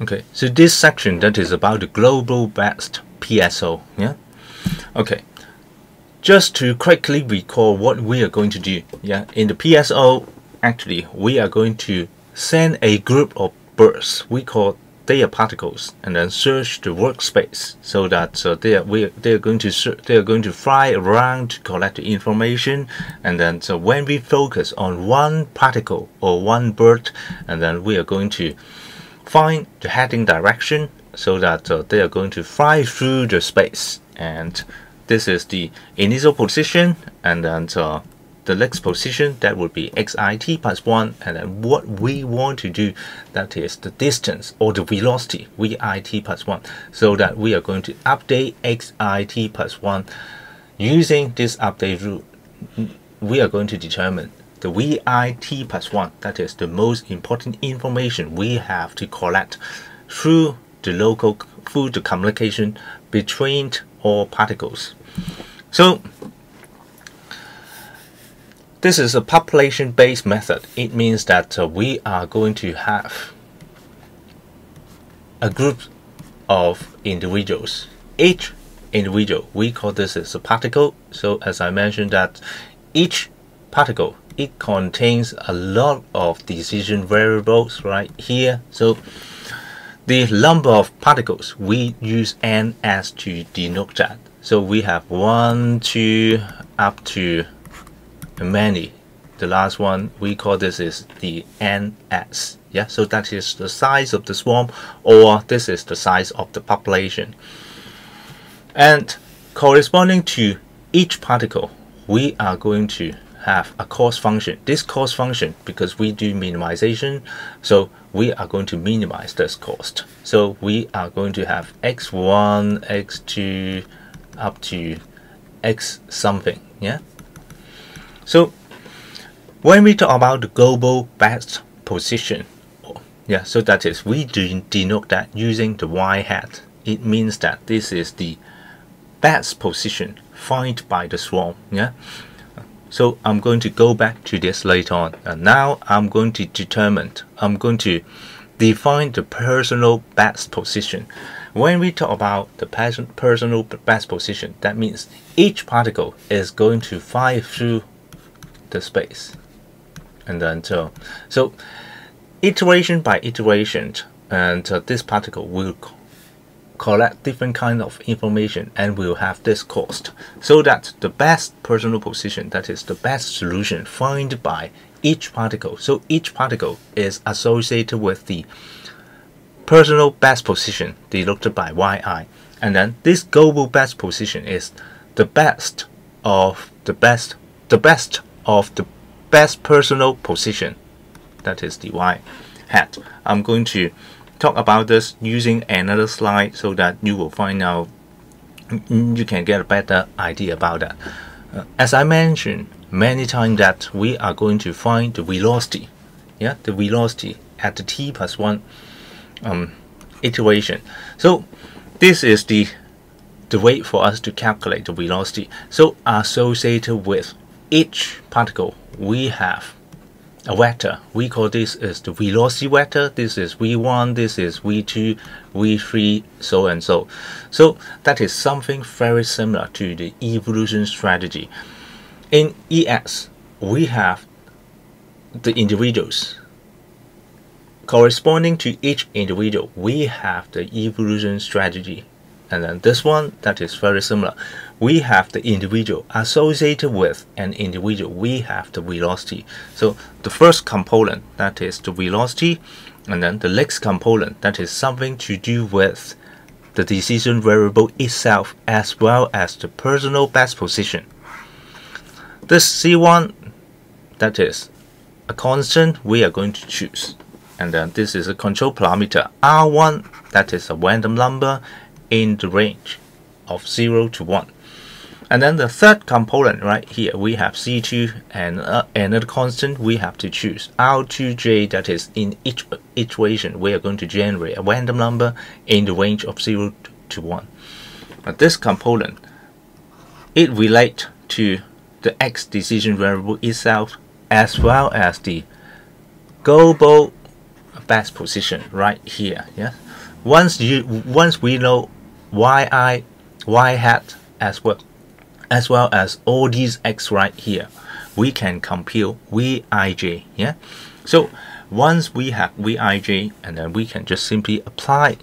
Okay, so this section that is about the global best PSO. Yeah. Okay. Just to quickly recall what we are going to do. Yeah. In the PSO, actually, we are going to send a group of bursts. We call data particles and then search the workspace so that uh, they are we they are going to they are going to fly around to collect the information and then so when we focus on one particle or one bird and then we are going to find the heading direction so that uh, they are going to fly through the space. And this is the initial position and then uh, the next position that would be xit plus 1 and then what we want to do that is the distance or the velocity vit plus 1 so that we are going to update xit plus 1 using this update rule we are going to determine the VIT plus 1 that is the most important information we have to collect through the local through the communication between all particles so this is a population-based method. It means that uh, we are going to have a group of individuals. Each individual, we call this as a particle. So as I mentioned that each particle, it contains a lot of decision variables right here. So the number of particles, we use n as to denote that. So we have one, two, up to many the last one we call this is the ns yeah so that is the size of the swarm or this is the size of the population and corresponding to each particle we are going to have a cost function this cost function because we do minimization so we are going to minimize this cost so we are going to have x1 x2 up to x something yeah so when we talk about the global best position, yeah, so that is we denote that using the y hat. It means that this is the best position found by the swarm. Yeah. So I'm going to go back to this later on. And now I'm going to determine, I'm going to define the personal best position. When we talk about the personal best position, that means each particle is going to fly through the space and then so so iteration by iteration and uh, this particle will collect different kind of information and will have this cost so that the best personal position that is the best solution found by each particle so each particle is associated with the personal best position denoted by yi and then this global best position is the best of the best the best of the best personal position. That is the Y hat. I'm going to talk about this using another slide so that you will find out you can get a better idea about that. Uh, as I mentioned many times that we are going to find the velocity, yeah, the velocity at the t plus one um, iteration. So this is the the way for us to calculate the velocity. So associated with each particle we have a vector. We call this is the velocity vector. This is v1, this is v2, v3, so and so. So that is something very similar to the evolution strategy. In ES, we have the individuals. Corresponding to each individual, we have the evolution strategy and then this one that is very similar we have the individual associated with an individual we have the velocity. So the first component that is the velocity and then the next component that is something to do with the decision variable itself as well as the personal best position. This c1 that is a constant we are going to choose. And then this is a control parameter r1 that is a random number in the range of 0 to 1. And then the third component right here, we have C2 and uh, another constant we have to choose. R2J that is in each iteration we are going to generate a random number in the range of 0 to 1. But this component, it relates to the X decision variable itself as well as the global best position right here. Yeah. once you once we know yi y hat as well as well as all these x right here. We can compute vij yeah? So once we have vij and then we can just simply apply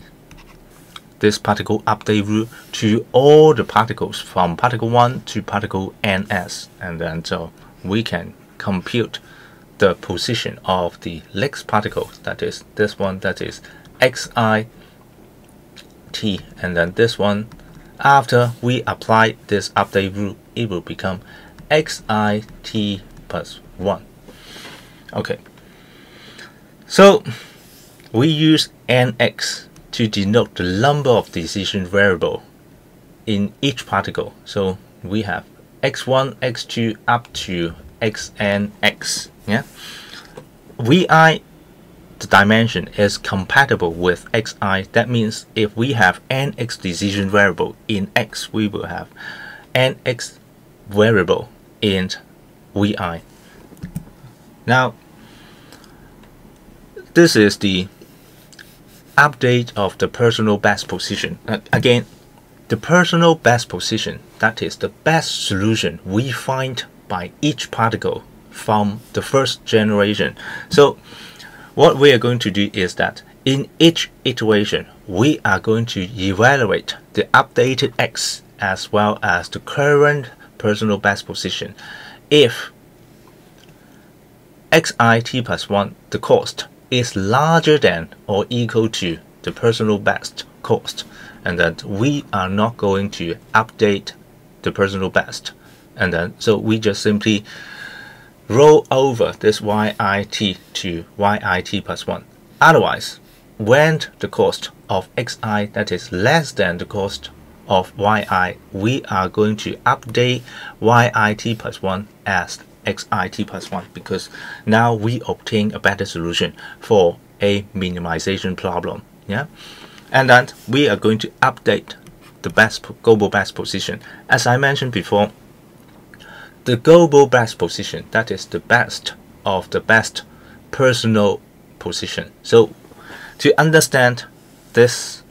this particle update rule to all the particles from particle 1 to particle ns and then so we can compute the position of the next particle that is this one that is xi t and then this one after we apply this update rule it will become xit plus 1 okay. So we use nx to denote the number of decision variable in each particle. So we have x1 x2 up to xnx yeah? Vi the dimension is compatible with xi that means if we have nx decision variable in x we will have nx variable in vi now this is the update of the personal best position. Uh, again the personal best position that is the best solution we find by each particle from the first generation. So what we are going to do is that in each iteration, we are going to evaluate the updated X as well as the current personal best position. If xit plus 1, the cost, is larger than or equal to the personal best cost, and that we are not going to update the personal best. And then, so we just simply roll over this yit to yit plus 1. Otherwise, when the cost of xi that is less than the cost of yi, we are going to update yit plus 1 as xit plus 1 because now we obtain a better solution for a minimization problem. Yeah, And then we are going to update the best global best position. As I mentioned before, the global best position, that is the best of the best personal position. So to understand this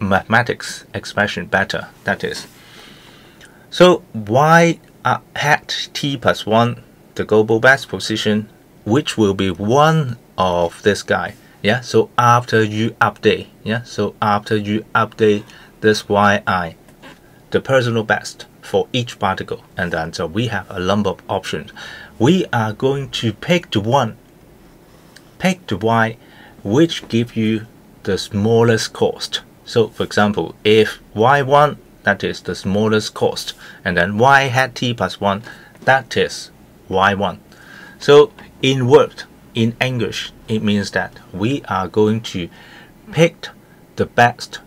mathematics expression better, that is, so y hat t plus 1, the global best position, which will be one of this guy. Yeah, so after you update, yeah, so after you update this yi, the personal best, for each particle. And then so we have a number of options. We are going to pick the one pick the y which give you the smallest cost. So for example if y1 that is the smallest cost and then y hat t plus 1 that is y1 so in word in English it means that we are going to pick the best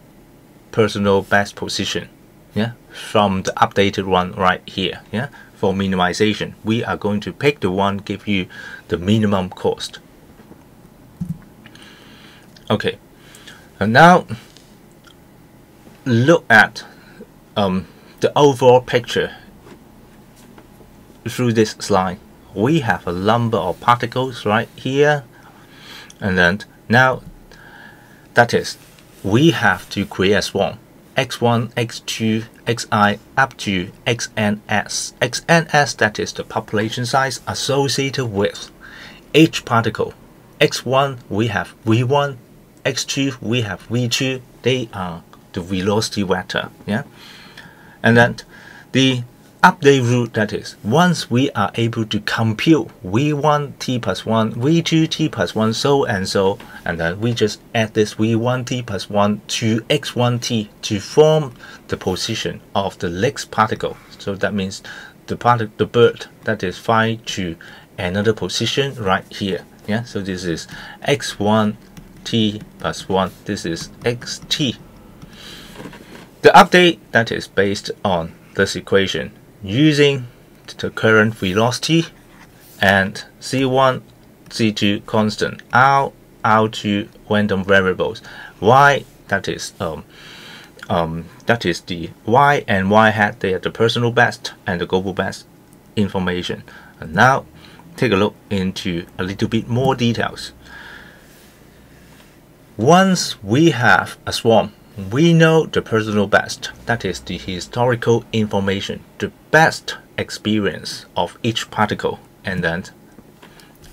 personal best position yeah? From the updated one right here yeah? For minimization we are going to pick the one give you the minimum cost. Okay. And now look at um, the overall picture through this slide. We have a number of particles right here. And then now that is we have to create a swarm x1, x2, xi up to xns. xns that is the population size associated with each particle. x1 we have v1, x2 we have v2. They are the velocity vector. Yeah, and then the update rule that is once we are able to compute v1 t plus 1 v2 t plus 1 so and so and then we just add this v1 t plus 1 to x1 t to form the position of the next particle. So that means the part the bird that is fly to another position right here. Yeah so this is x1 t plus 1 this is xt the update that is based on this equation using the current velocity and C1, C2 constant, R, R2 random variables, Y that is um, um, that is the Y and Y hat they are the personal best and the global best information. And now take a look into a little bit more details. once we have a swarm, we know the personal best, that is the historical information, the best experience of each particle, and then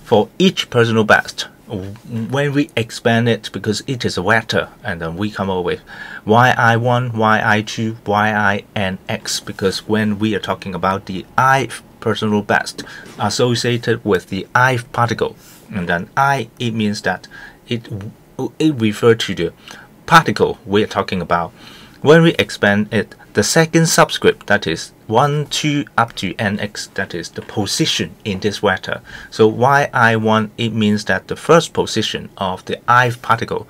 for each personal best, when we expand it because it is a vector and then we come up with yi1 yi2 ynx because when we are talking about the i personal best associated with the i particle and then i it means that it it refers to the particle we're talking about when we expand it the second subscript that is 1 2 up to nx that is the position in this vector. So yi1 it means that the first position of the ith particle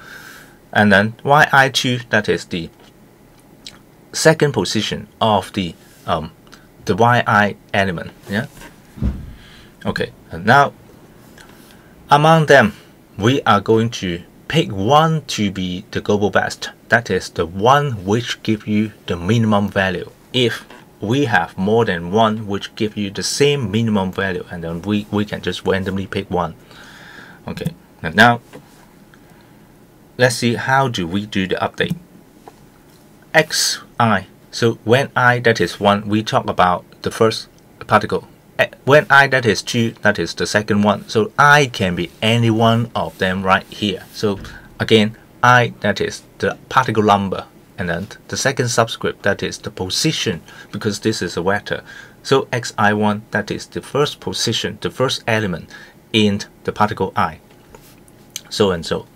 and then yi2 that is the second position of the um, the yi element yeah? Okay and now among them we are going to pick one to be the global best. That is the one which give you the minimum value. If we have more than one which give you the same minimum value and then we, we can just randomly pick one. Okay and now let's see how do we do the update. Xi so when i that is 1 we talk about the first particle when i that is 2 that is the second one. So i can be any one of them right here. So again i that is the particle number and then the second subscript that is the position because this is a vector. So xi1 that is the first position the first element in the particle i. So and so.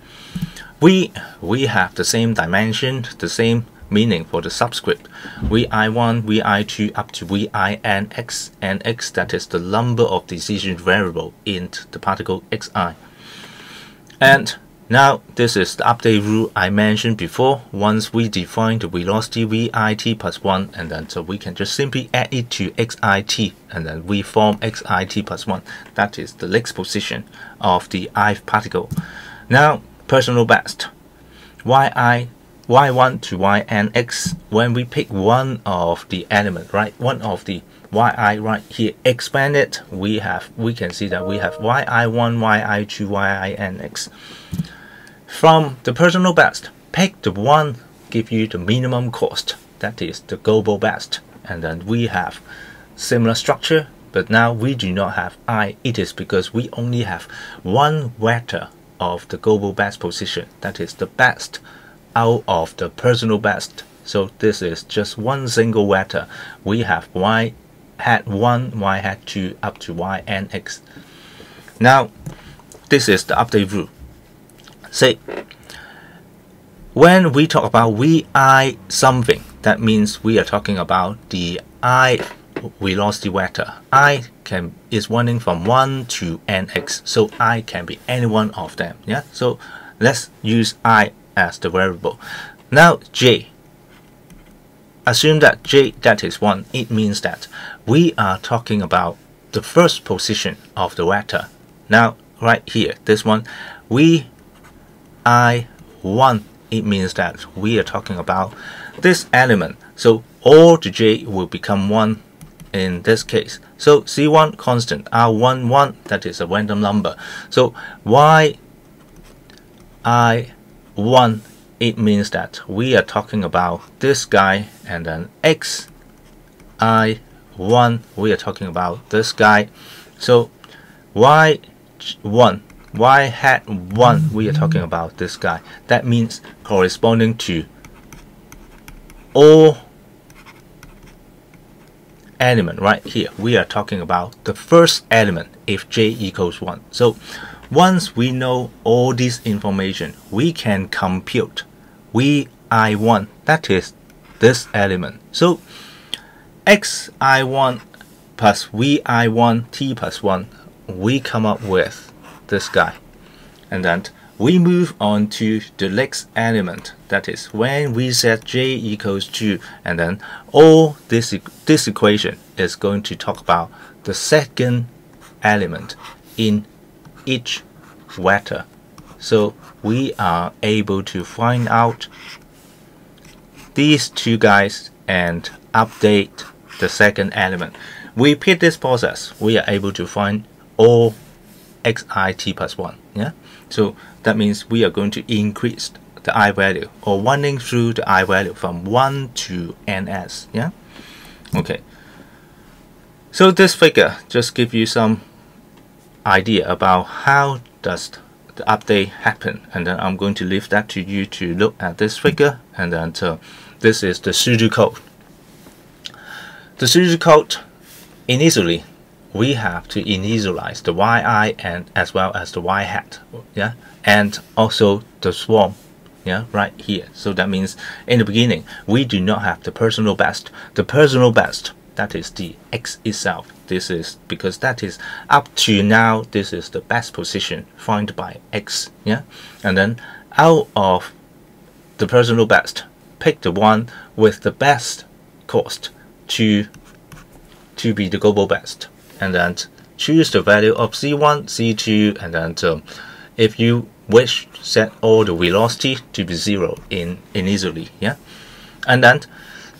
We we have the same dimension the same meaning for the subscript vi1 vi2 up to vinx and x that is the number of decision variable in the particle xi and now, this is the update rule I mentioned before. Once we define the velocity vit plus 1, and then so we can just simply add it to xit, and then we form xit plus 1. That is the next position of the ith particle. Now, personal best. yi y1 to ynx, when we pick one of the element, right, one of the yi right here, expand it, we have, we can see that we have yi1, yi2, ynx. From the personal best, pick the one give you the minimum cost. That is the global best. And then we have similar structure, but now we do not have I. It is because we only have one vector of the global best position. That is the best out of the personal best. So this is just one single vector. We have y hat 1, y hat 2 up to y and x. Now, this is the update rule. Say, when we talk about we i something, that means we are talking about the i velocity vector. i can is running from 1 to nx, so i can be any one of them. Yeah, so let's use i as the variable. Now j. Assume that j that is 1, it means that we are talking about the first position of the vector. Now right here, this one, we i1 it means that we are talking about this element so all the j will become 1 in this case so c1 constant r1 1 that is a random number so y i1 it means that we are talking about this guy and then x i1 we are talking about this guy. So y1 y hat 1 we are talking about this guy. That means corresponding to all element right here. We are talking about the first element if j equals 1 so once we know all this information we can compute vi one that is this element so xi1 plus vi1 t plus 1 we come up with this guy. And then we move on to the next element. That is when we set j equals 2 and then all this, this equation is going to talk about the second element in each vector. So we are able to find out these two guys and update the second element. We repeat this process, we are able to find all xit plus 1 yeah so that means we are going to increase the i value or running through the i value from 1 to ns yeah okay so this figure just give you some idea about how does the update happen. And then I'm going to leave that to you to look at this figure. And then uh, this is the pseudocode the pseudocode initially we have to initialize the yi and as well as the y hat. Yeah? And also the swarm. Yeah? Right here. So that means in the beginning we do not have the personal best. The personal best that is the x itself. This is because that is up to now this is the best position found by x yeah? And then out of the personal best pick the one with the best cost to to be the global best and then choose the value of c1 c2 and then um, if you wish set all the velocity to be zero in initially yeah? And then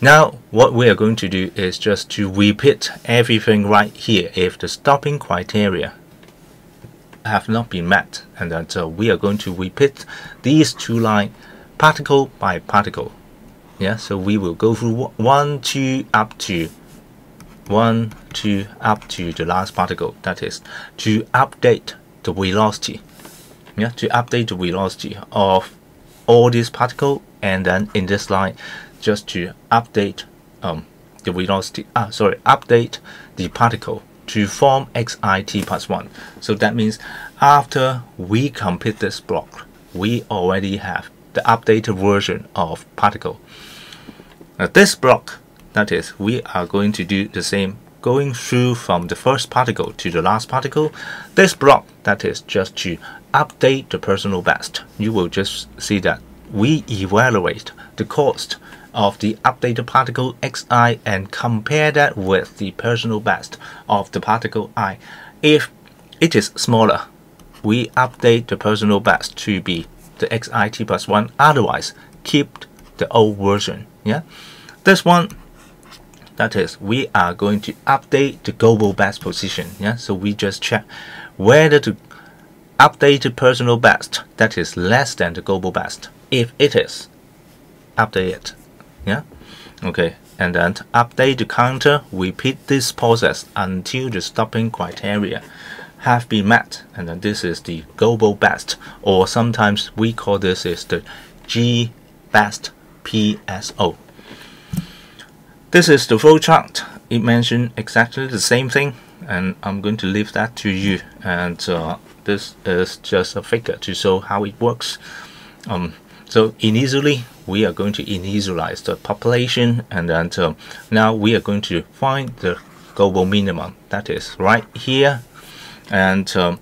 now what we are going to do is just to repeat everything right here if the stopping criteria have not been met and then so uh, we are going to repeat these two lines particle by particle. Yeah so we will go through one two up to one two up to the last particle that is to update the velocity. Yeah to update the velocity of all these particle and then in this line just to update um, the velocity, ah, sorry, update the particle to form xit plus 1. So that means after we complete this block, we already have the updated version of particle. Now this block, that is, we are going to do the same going through from the first particle to the last particle. This block, that is just to update the personal best. You will just see that we evaluate the cost of the updated particle xi and compare that with the personal best of the particle i. If it is smaller, we update the personal best to be the xit plus 1, otherwise keep the old version. Yeah, This one, that is, we are going to update the global best position. Yeah, So we just check whether to update the personal best that is less than the global best. If it is, update it yeah? Okay. And then update the counter repeat this process until the stopping criteria have been met. And then this is the global best or sometimes we call this is the G best PSO this is the flow chart. It mentioned exactly the same thing and I'm going to leave that to you. And uh, this is just a figure to show how it works. Um, so initially we are going to initialize the population and then uh, now we are going to find the global minimum that is right here. And um,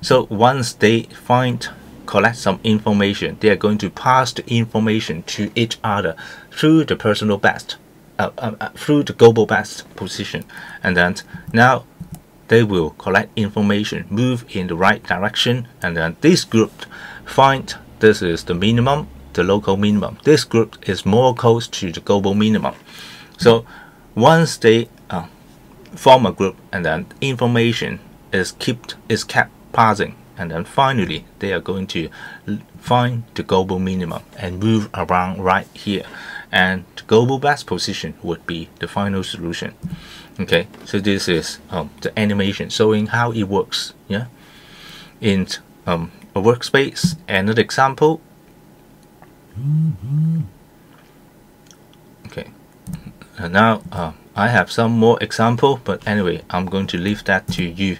so once they find collect some information they are going to pass the information to each other through the personal best uh, uh, uh through the global best position. And then now they will collect information move in the right direction. And then this group find this is the minimum the local minimum. This group is more close to the global minimum. So once they uh, form a group and then information is kept is kept passing and then finally they are going to find the global minimum and move around right here and the global best position would be the final solution okay so this is um, the animation showing how it works yeah in um, a workspace another example Okay, and now uh, I have some more example, but anyway, I'm going to leave that to you.